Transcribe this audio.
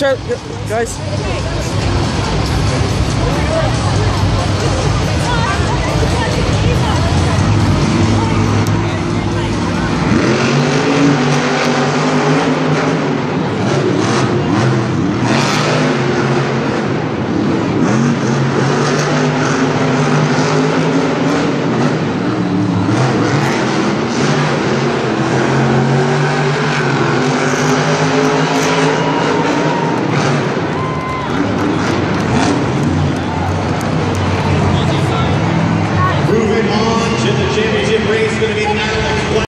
Out, guys. It's going to be